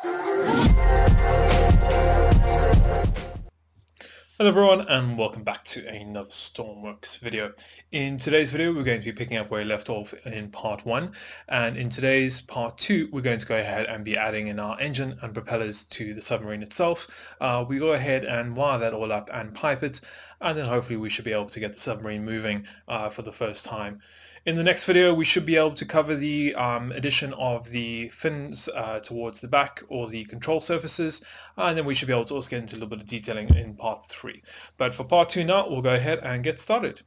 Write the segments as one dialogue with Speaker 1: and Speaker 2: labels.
Speaker 1: Hello everyone and welcome back to another Stormworks video. In today's video we're going to be picking up where we left off in part 1 and in today's part 2 we're going to go ahead and be adding in our engine and propellers to the submarine itself. Uh, we go ahead and wire that all up and pipe it and then hopefully we should be able to get the submarine moving uh, for the first time. In the next video, we should be able to cover the um, addition of the fins uh, towards the back or the control surfaces, and then we should be able to also get into a little bit of detailing in part 3. But for part 2 now, we'll go ahead and get started.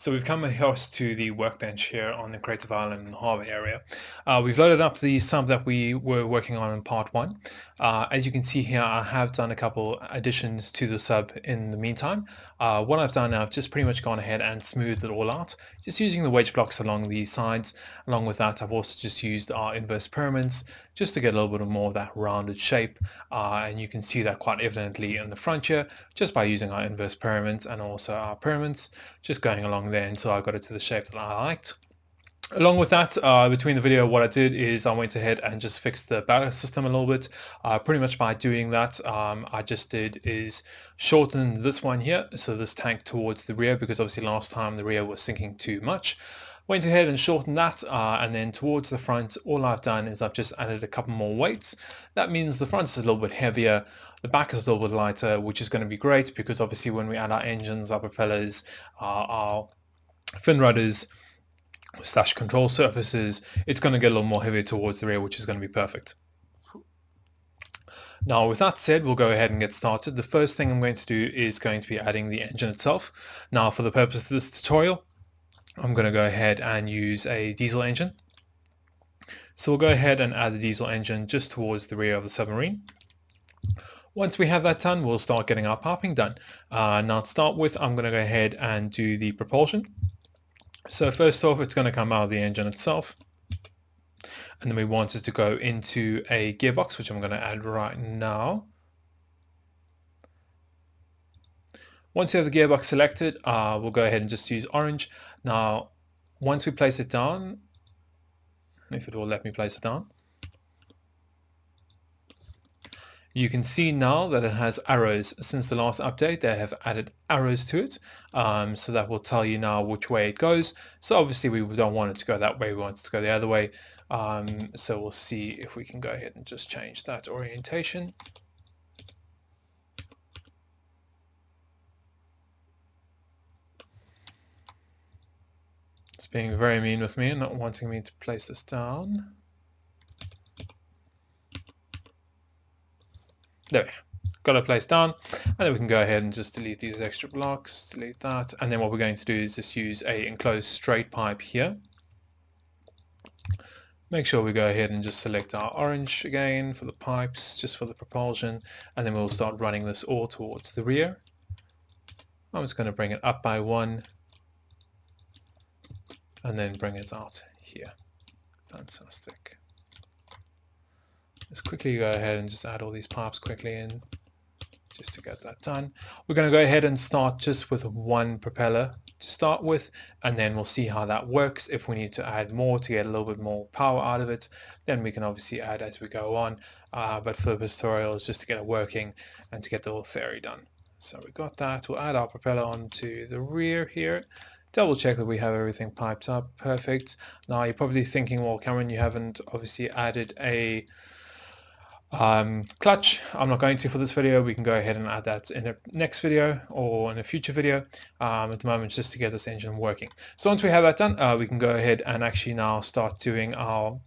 Speaker 1: So we've come across to the workbench here on the Creative Island Harbour area. Uh, we've loaded up the sub that we were working on in part one. Uh, as you can see here, I have done a couple additions to the sub in the meantime. Uh, what I've done, now, I've just pretty much gone ahead and smoothed it all out, just using the wedge blocks along the sides. Along with that, I've also just used our inverse pyramids just to get a little bit more of that rounded shape. Uh, and you can see that quite evidently in the front here, just by using our inverse pyramids and also our pyramids, just going along there until I got it to the shape that I liked. Along with that, uh, between the video, what I did is I went ahead and just fixed the ballast system a little bit. Uh, pretty much by doing that, um, I just did is shorten this one here, so this tank towards the rear, because obviously last time the rear was sinking too much. Went ahead and shortened that, uh, and then towards the front, all I've done is I've just added a couple more weights. That means the front is a little bit heavier, the back is a little bit lighter, which is going to be great because obviously when we add our engines, our propellers, uh, our fin rudders, slash control surfaces, it's going to get a little more heavy towards the rear, which is going to be perfect. Now with that said, we'll go ahead and get started. The first thing I'm going to do is going to be adding the engine itself. Now for the purpose of this tutorial, I'm going to go ahead and use a diesel engine. So we'll go ahead and add the diesel engine just towards the rear of the submarine. Once we have that done, we'll start getting our piping done. Uh, now to start with, I'm going to go ahead and do the propulsion. So first off, it's going to come out of the engine itself. And then we want it to go into a gearbox, which I'm going to add right now. Once you have the gearbox selected, uh, we'll go ahead and just use orange. Now, once we place it down, if it will let me place it down, You can see now that it has arrows. Since the last update, they have added arrows to it. Um, so that will tell you now which way it goes. So obviously we don't want it to go that way. We want it to go the other way. Um, so we'll see if we can go ahead and just change that orientation. It's being very mean with me and not wanting me to place this down. There we Got a place down. And then we can go ahead and just delete these extra blocks, delete that. And then what we're going to do is just use a enclosed straight pipe here. Make sure we go ahead and just select our orange again for the pipes, just for the propulsion. And then we'll start running this all towards the rear. I'm just going to bring it up by one. And then bring it out here. Fantastic. Let's quickly go ahead and just add all these pipes quickly in just to get that done. We're going to go ahead and start just with one propeller to start with and then we'll see how that works. If we need to add more to get a little bit more power out of it then we can obviously add as we go on uh, but for the tutorial is just to get it working and to get the whole theory done. So we got that. We'll add our propeller onto the rear here double check that we have everything piped up perfect now you're probably thinking well Cameron you haven't obviously added a um, clutch, I'm not going to for this video. We can go ahead and add that in the next video or in a future video. Um, at the moment, just to get this engine working. So once we have that done, uh, we can go ahead and actually now start doing our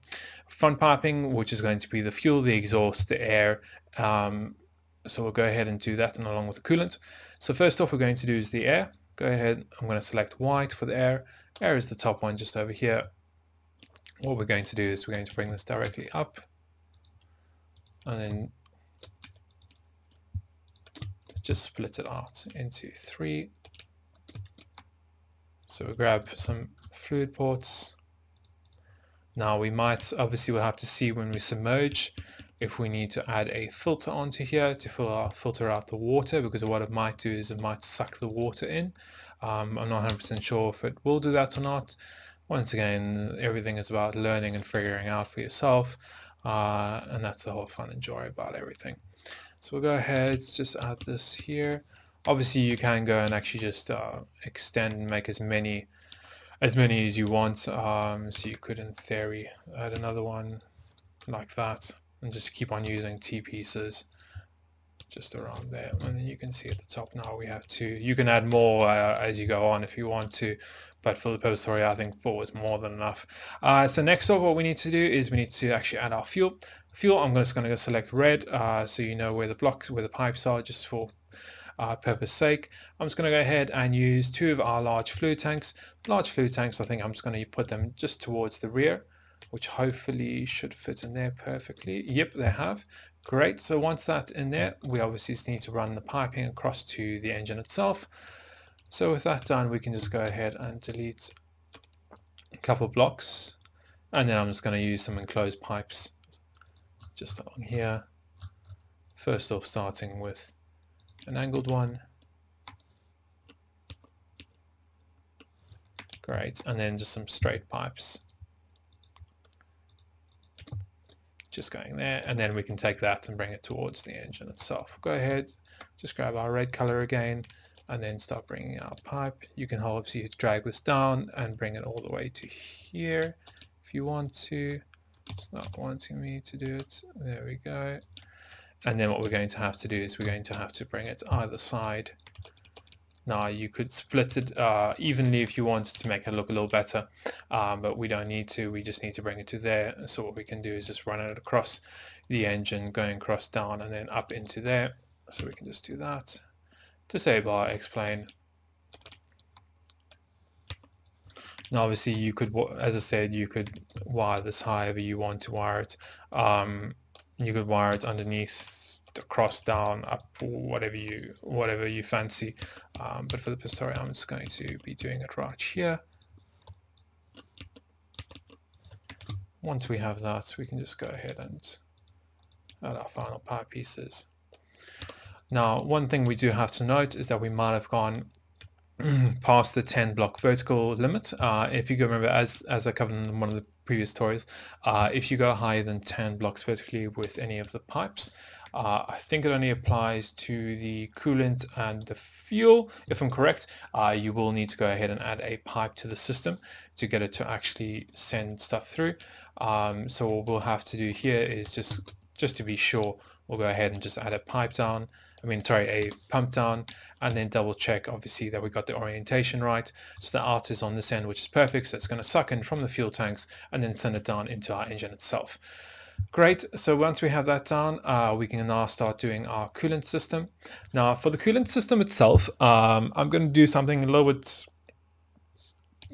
Speaker 1: front piping, which is going to be the fuel, the exhaust, the air. Um, so we'll go ahead and do that and along with the coolant. So first off, we're going to do is the air. Go ahead, I'm going to select white for the air. Air is the top one just over here. What we're going to do is we're going to bring this directly up and then just split it out into three. So we grab some fluid ports. Now we might, obviously we'll have to see when we submerge if we need to add a filter onto here to filter out the water because what it might do is it might suck the water in. Um, I'm not 100% sure if it will do that or not once again, everything is about learning and figuring out for yourself. Uh, and that's the whole fun and joy about everything. So we'll go ahead, just add this here. Obviously you can go and actually just uh, extend and make as many as many as you want. Um, so you could in theory add another one like that and just keep on using T pieces just around there and then you can see at the top now we have two you can add more uh, as you go on if you want to but for the purpose story I think four is more than enough uh, so next up what we need to do is we need to actually add our fuel fuel I'm just going to go select red uh, so you know where the blocks where the pipes are just for uh, purpose sake I'm just going to go ahead and use two of our large fluid tanks large fluid tanks I think I'm just going to put them just towards the rear which hopefully should fit in there perfectly. Yep, they have. Great. So once that's in there, we obviously just need to run the piping across to the engine itself. So with that done, we can just go ahead and delete a couple blocks. And then I'm just going to use some enclosed pipes just along here. First off, starting with an angled one. Great. And then just some straight pipes. just going there and then we can take that and bring it towards the engine itself. Go ahead, just grab our red color again and then start bringing our pipe. You can obviously drag this down and bring it all the way to here if you want to. It's not wanting me to do it. There we go. And then what we're going to have to do is we're going to have to bring it either side now you could split it uh, evenly if you wanted to make it look a little better, um, but we don't need to. We just need to bring it to there. So what we can do is just run it across the engine, going across down and then up into there. So we can just do that. Disable, X-plane. Now obviously you could, as I said, you could wire this however you want to wire it. Um, you could wire it underneath across, down, up, whatever you whatever you fancy. Um, but for the Pistorius, I'm just going to be doing it right here. Once we have that, we can just go ahead and add our final pipe pieces. Now, one thing we do have to note is that we might have gone past the 10 block vertical limit. Uh, if you go remember, as, as I covered in one of the previous stories, uh, if you go higher than 10 blocks vertically with any of the pipes, uh, I think it only applies to the coolant and the fuel. If I'm correct, uh, you will need to go ahead and add a pipe to the system to get it to actually send stuff through. Um, so what we'll have to do here is just, just to be sure, we'll go ahead and just add a pipe down, I mean, sorry, a pump down, and then double check, obviously, that we got the orientation right. So the art is on this end, which is perfect. So it's going to suck in from the fuel tanks and then send it down into our engine itself. Great, so once we have that done, uh, we can now start doing our coolant system. Now for the coolant system itself, um, I'm going to do something a little bit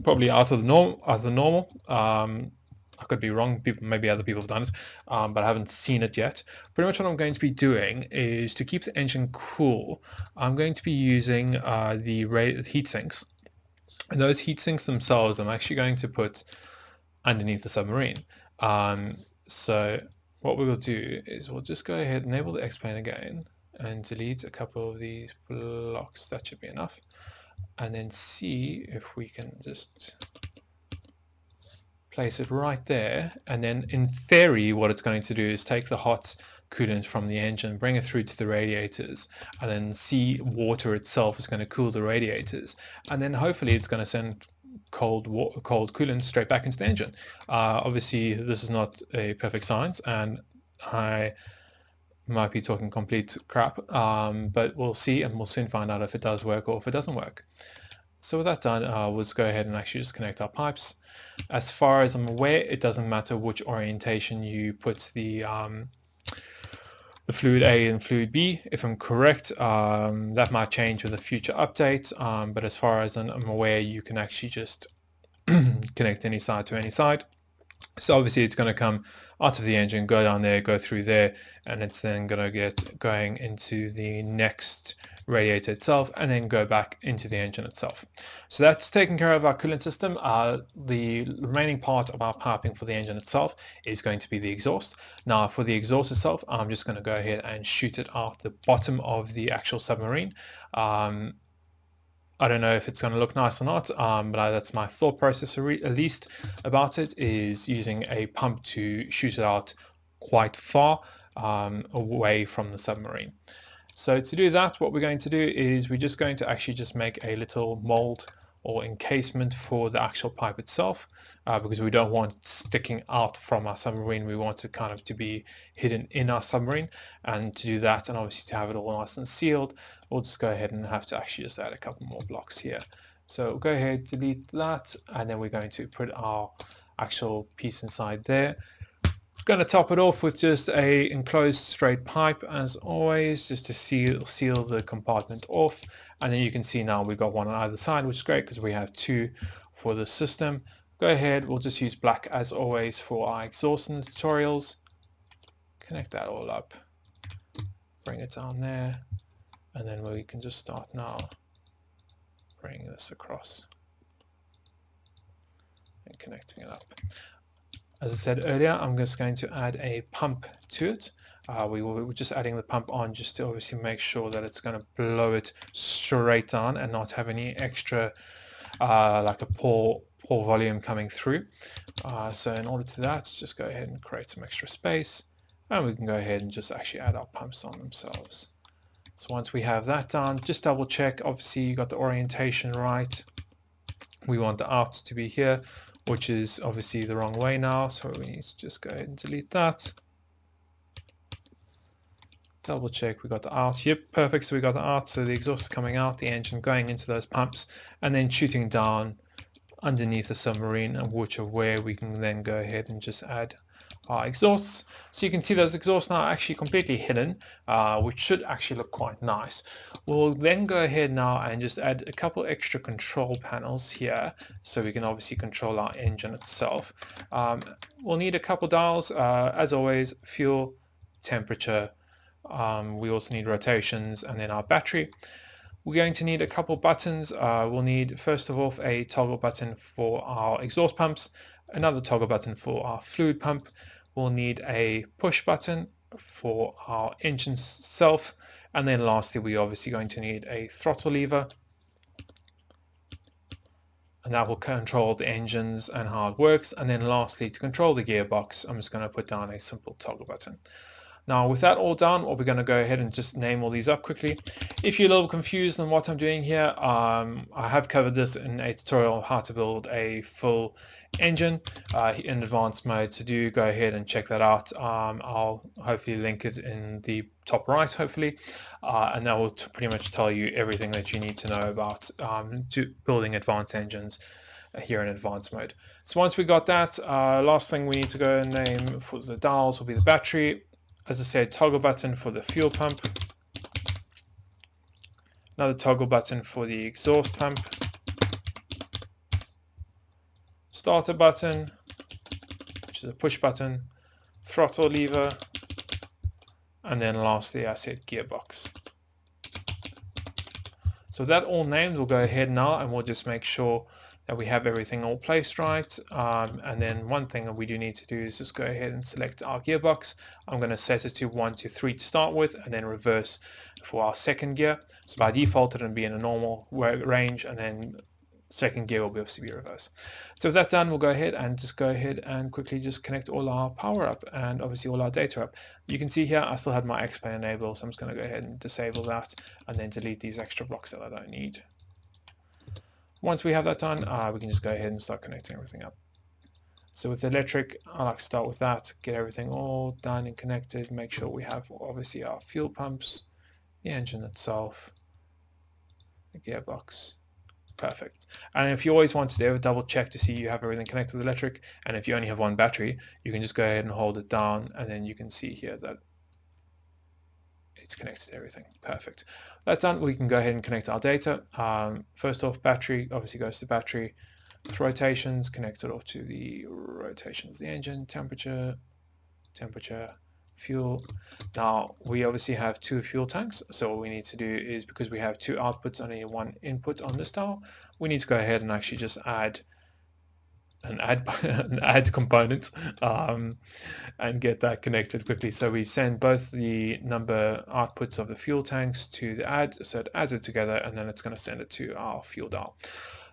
Speaker 1: probably out of the norm, out of the normal. Um, I could be wrong, people, maybe other people have done it, um, but I haven't seen it yet. Pretty much what I'm going to be doing is to keep the engine cool, I'm going to be using uh, the heat sinks. And those heat sinks themselves, I'm actually going to put underneath the submarine. Um, so what we will do is we'll just go ahead, enable the X-plane again, and delete a couple of these blocks. That should be enough. And then see if we can just place it right there. And then in theory, what it's going to do is take the hot coolant from the engine, bring it through to the radiators, and then see water itself is going to cool the radiators. And then hopefully it's going to send cold cold coolant straight back into the engine. Uh, obviously, this is not a perfect science, and I might be talking complete crap, um, but we'll see, and we'll soon find out if it does work or if it doesn't work. So with that done, uh, let's go ahead and actually just connect our pipes. As far as I'm aware, it doesn't matter which orientation you put the um, the fluid A and fluid B. If I'm correct, um, that might change with a future update, um, but as far as I'm aware, you can actually just connect any side to any side. So obviously it's going to come out of the engine, go down there, go through there, and it's then going to get going into the next radiator itself and then go back into the engine itself. So that's taking care of our coolant system. Uh, the remaining part of our piping for the engine itself is going to be the exhaust. Now for the exhaust itself, I'm just going to go ahead and shoot it out the bottom of the actual submarine. Um, I don't know if it's going to look nice or not, um, but that's my thought process at least about it, is using a pump to shoot it out quite far um, away from the submarine. So to do that, what we're going to do is we're just going to actually just make a little mold or encasement for the actual pipe itself uh, because we don't want it sticking out from our submarine. We want it kind of to be hidden in our submarine and to do that and obviously to have it all nice and sealed, we'll just go ahead and have to actually just add a couple more blocks here. So go ahead, delete that and then we're going to put our actual piece inside there. Going to top it off with just a enclosed straight pipe as always just to seal, seal the compartment off. And then you can see now we've got one on either side which is great because we have two for the system. Go ahead we'll just use black as always for our exhaust and tutorials. Connect that all up. Bring it down there. And then we can just start now bringing this across and connecting it up as I said earlier I'm just going to add a pump to it uh, we were just adding the pump on just to obviously make sure that it's going to blow it straight down and not have any extra uh, like a poor poor volume coming through. Uh, so in order to that, just go ahead and create some extra space and we can go ahead and just actually add our pumps on themselves. So once we have that done, just double check. Obviously you got the orientation right. We want the out to be here, which is obviously the wrong way now. So we need to just go ahead and delete that double check we got the out yep perfect so we got the out so the exhaust is coming out the engine going into those pumps and then shooting down underneath the submarine and which are where we can then go ahead and just add our exhausts so you can see those exhausts now actually completely hidden uh, which should actually look quite nice we'll then go ahead now and just add a couple extra control panels here so we can obviously control our engine itself um, we'll need a couple dials uh, as always fuel temperature um, we also need rotations and then our battery. We're going to need a couple buttons. Uh, we'll need first of all a toggle button for our exhaust pumps, another toggle button for our fluid pump. We'll need a push button for our engine self. And then lastly we're obviously going to need a throttle lever. And that will control the engines and how it works. And then lastly to control the gearbox I'm just going to put down a simple toggle button. Now with that all done, what we're going to go ahead and just name all these up quickly. If you're a little confused on what I'm doing here, um, I have covered this in a tutorial on how to build a full engine uh, in advanced mode. So do go ahead and check that out. Um, I'll hopefully link it in the top right, hopefully, uh, and that will pretty much tell you everything that you need to know about um, building advanced engines here in advanced mode. So once we got that, uh, last thing we need to go and name for the dials will be the battery as I said, toggle button for the fuel pump, another toggle button for the exhaust pump, starter button, which is a push button, throttle lever, and then lastly I said gearbox. So that all named, we'll go ahead now and we'll just make sure that we have everything all placed right. Um, and then one thing that we do need to do is just go ahead and select our gearbox. I'm going to set it to 1 to 3 to start with and then reverse for our second gear. So by default it'll be in a normal range and then second gear will be obviously be reverse. So with that done, we'll go ahead and just go ahead and quickly just connect all our power up and obviously all our data up. You can see here I still had my X-Plane enabled, so I'm just going to go ahead and disable that and then delete these extra blocks that I don't need. Once we have that done, uh, we can just go ahead and start connecting everything up. So with electric, I like to start with that, get everything all done and connected, make sure we have obviously our fuel pumps, the engine itself, the gearbox, perfect. And if you always want to do a double check to see you have everything connected with electric, and if you only have one battery, you can just go ahead and hold it down, and then you can see here that it's connected to everything. Perfect. That's done. We can go ahead and connect our data. Um, first off, battery obviously goes to battery. With rotations, connect it off to the rotations, the engine, temperature, temperature, fuel. Now, we obviously have two fuel tanks. So what we need to do is because we have two outputs and only one input on this tile, we need to go ahead and actually just add an add an add component um, and get that connected quickly. So we send both the number outputs of the fuel tanks to the add, so it adds it together, and then it's going to send it to our fuel dial.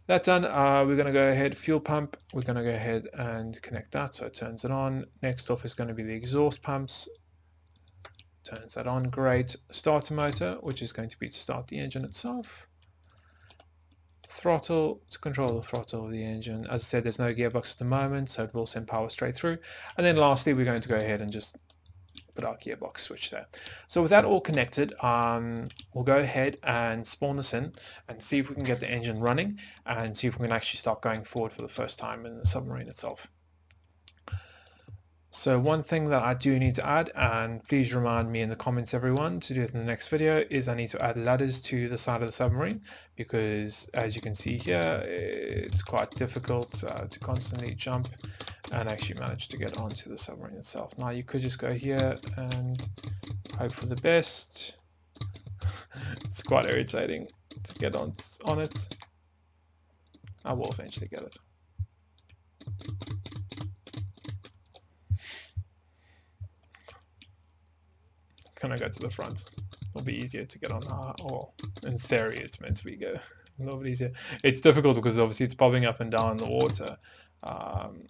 Speaker 1: That done, uh, we're going to go ahead, fuel pump, we're going to go ahead and connect that, so it turns it on. Next off is going to be the exhaust pumps, turns that on, great. Starter motor, which is going to be to start the engine itself throttle to control the throttle of the engine. As I said, there's no gearbox at the moment, so it will send power straight through. And then lastly, we're going to go ahead and just put our gearbox switch there. So with that all connected, um, we'll go ahead and spawn this in and see if we can get the engine running and see if we can actually start going forward for the first time in the submarine itself. So one thing that I do need to add, and please remind me in the comments everyone to do it in the next video, is I need to add ladders to the side of the submarine because as you can see here it's quite difficult uh, to constantly jump and actually manage to get onto the submarine itself. Now you could just go here and hope for the best. it's quite irritating to get on, on it. I will eventually get it. Kind of go to the front. It'll be easier to get on, uh, or in theory it's meant to be go a little bit easier. It's difficult because obviously it's bobbing up and down the water. Um,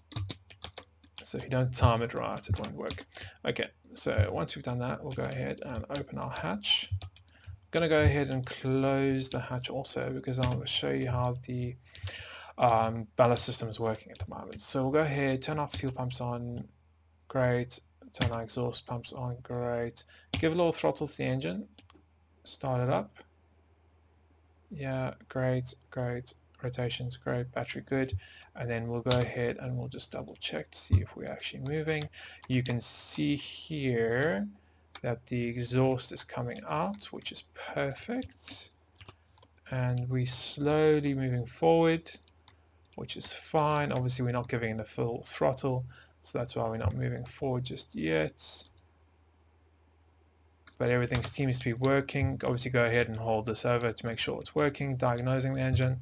Speaker 1: so if you don't time it right, it won't work. Okay, so once we've done that, we'll go ahead and open our hatch. I'm going to go ahead and close the hatch also because to show you how the um, ballast system is working at the moment. So we'll go ahead, turn our fuel pumps on. Great turn our exhaust pumps on, great. Give a little throttle to the engine, start it up. Yeah, great, great. Rotations great, battery good. And then we'll go ahead and we'll just double check to see if we're actually moving. You can see here that the exhaust is coming out, which is perfect. And we slowly moving forward, which is fine. Obviously, we're not giving the full throttle, so that's why we're not moving forward just yet. But everything seems to be working. Obviously go ahead and hold this over to make sure it's working, diagnosing the engine.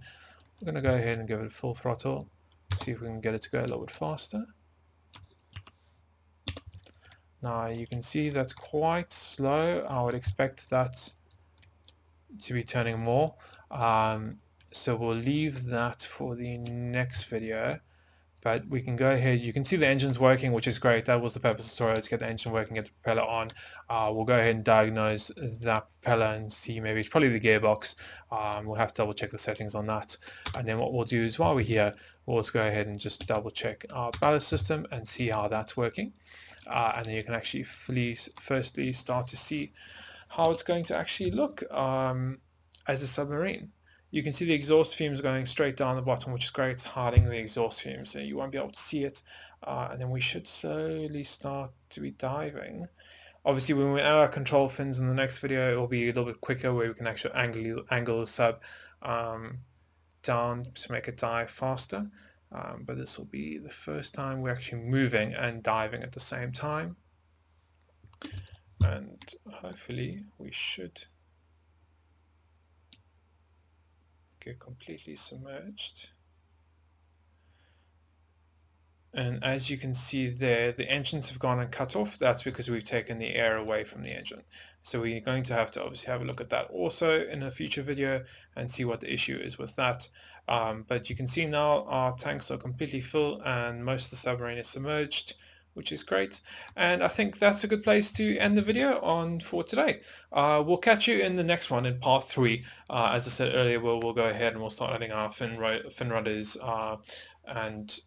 Speaker 1: We're going to go ahead and give it a full throttle, see if we can get it to go a little bit faster. Now you can see that's quite slow. I would expect that to be turning more. Um, so we'll leave that for the next video but we can go ahead. You can see the engine's working, which is great. That was the purpose of the story, to get the engine working, get the propeller on. Uh, we'll go ahead and diagnose that propeller and see maybe it's probably the gearbox. Um, we'll have to double check the settings on that. And then what we'll do is while we're here, we'll just go ahead and just double check our ballast system and see how that's working. Uh, and then you can actually firstly start to see how it's going to actually look um, as a submarine. You can see the exhaust fumes going straight down the bottom, which is great. Hiding the exhaust fumes, so you won't be able to see it. Uh, and then we should slowly start to be diving. Obviously, when we add our control fins in the next video, it will be a little bit quicker where we can actually angle, angle the sub um, down to make it dive faster. Um, but this will be the first time we're actually moving and diving at the same time. And hopefully we should get completely submerged. And as you can see there, the engines have gone and cut off. That's because we've taken the air away from the engine. So we're going to have to obviously have a look at that also in a future video and see what the issue is with that. Um, but you can see now our tanks are completely full and most of the submarine is submerged which is great. And I think that's a good place to end the video on for today. Uh, we'll catch you in the next one in part three. Uh, as I said earlier, we'll, we'll go ahead and we'll start adding our fin, fin rudders uh, and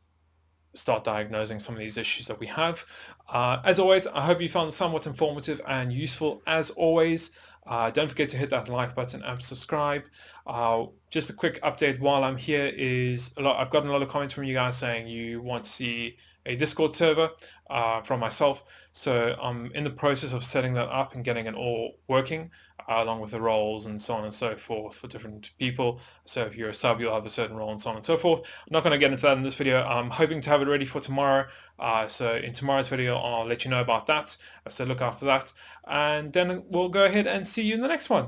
Speaker 1: start diagnosing some of these issues that we have. Uh, as always, I hope you found somewhat informative and useful. As always, uh, don't forget to hit that like button and subscribe. Uh, just a quick update while I'm here is a lot. I've gotten a lot of comments from you guys saying you want to see a Discord server uh, from myself. So I'm in the process of setting that up and getting it all working uh, along with the roles and so on and so forth for different people. So if you're a sub, you'll have a certain role and so on and so forth. I'm not going to get into that in this video. I'm hoping to have it ready for tomorrow. Uh, so in tomorrow's video, I'll let you know about that. So look out for that. And then we'll go ahead and see you in the next one.